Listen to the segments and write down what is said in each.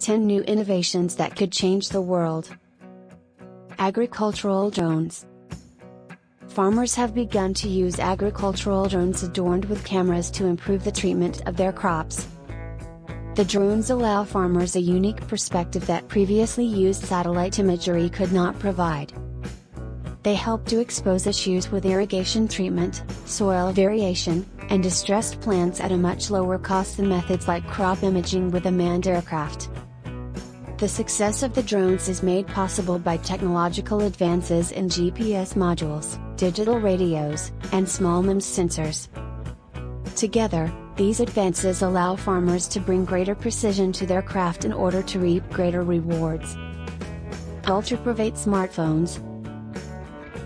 10 new innovations that could change the world. Agricultural drones. Farmers have begun to use agricultural drones adorned with cameras to improve the treatment of their crops. The drones allow farmers a unique perspective that previously used satellite imagery could not provide. They help to expose issues with irrigation treatment, soil variation, and distressed plants at a much lower cost than methods like crop imaging with a manned aircraft. The success of the drones is made possible by technological advances in GPS modules, digital radios, and small MEMS sensors. Together, these advances allow farmers to bring greater precision to their craft in order to reap greater rewards. Ultra-private smartphones,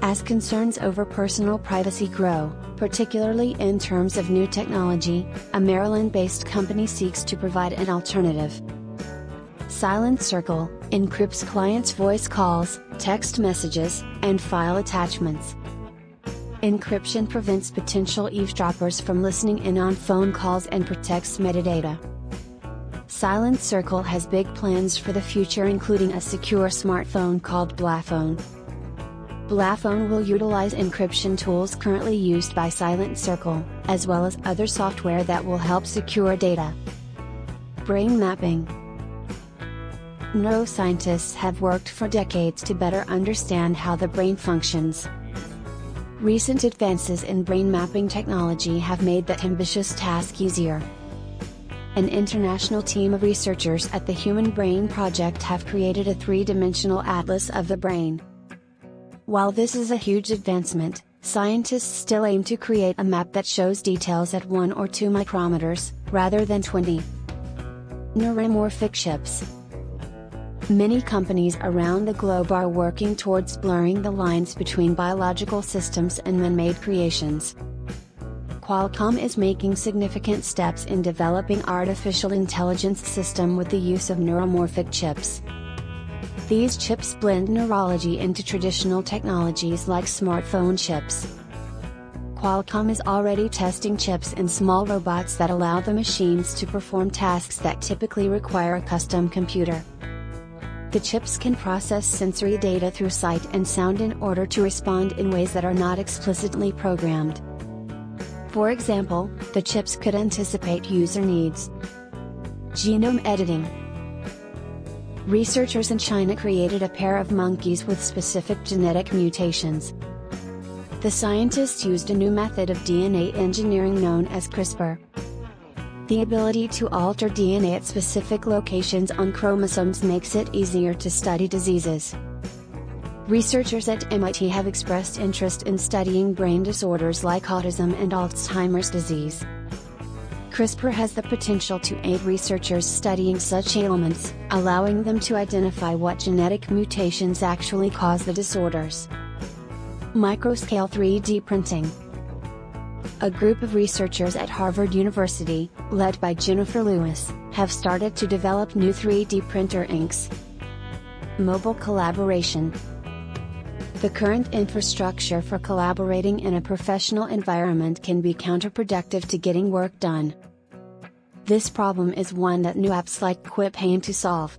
as concerns over personal privacy grow, particularly in terms of new technology, a Maryland based company seeks to provide an alternative. Silent Circle encrypts clients' voice calls, text messages, and file attachments. Encryption prevents potential eavesdroppers from listening in on phone calls and protects metadata. Silent Circle has big plans for the future, including a secure smartphone called Blackphone. Blackphone will utilize encryption tools currently used by Silent Circle, as well as other software that will help secure data. Brain mapping. Neuroscientists have worked for decades to better understand how the brain functions. Recent advances in brain mapping technology have made that ambitious task easier. An international team of researchers at the Human Brain Project have created a three dimensional atlas of the brain. While this is a huge advancement, scientists still aim to create a map that shows details at 1 or 2 micrometers, rather than 20. Neuromorphic chips. Many companies around the globe are working towards blurring the lines between biological systems and man made creations. Qualcomm is making significant steps in developing artificial intelligence system with the use of neuromorphic chips. These chips blend neurology into traditional technologies like smartphone chips. Qualcomm is already testing chips in small robots that allow the machines to perform tasks that typically require a custom computer. The chips can process sensory data through sight and sound in order to respond in ways that are not explicitly programmed. For example, the chips could anticipate user needs. Genome editing Researchers in China created a pair of monkeys with specific genetic mutations. The scientists used a new method of DNA engineering known as CRISPR. The ability to alter DNA at specific locations on chromosomes makes it easier to study diseases. Researchers at MIT have expressed interest in studying brain disorders like autism and Alzheimer's disease. CRISPR has the potential to aid researchers studying such ailments, allowing them to identify what genetic mutations actually cause the disorders. Microscale 3D printing. A group of researchers at Harvard University, led by Jennifer Lewis, have started to develop new 3D printer inks. Mobile collaboration, the current infrastructure for collaborating in a professional environment can be counterproductive to getting work done. This problem is one that new apps like Quip aim to solve.